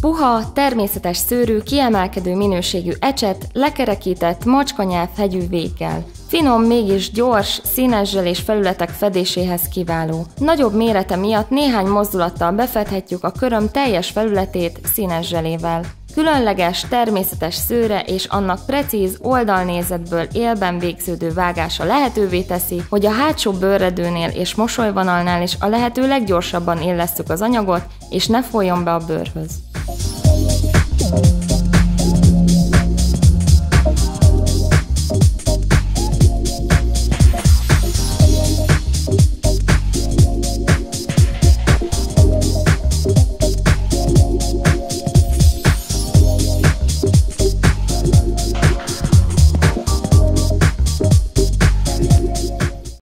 Puha, természetes szőrű, kiemelkedő minőségű ecset, lekerekített, macskanyelv hegyű vékkel. Finom, mégis gyors, színes zselés felületek fedéséhez kiváló. Nagyobb mérete miatt néhány mozdulattal befedhetjük a köröm teljes felületét színes zselével. Különleges, természetes szőre és annak precíz oldalnézetből élben végződő vágása lehetővé teszi, hogy a hátsó bőrredőnél és mosolyvonalnál is a lehető leggyorsabban élesszük az anyagot, és ne folyjon be a bőrhöz.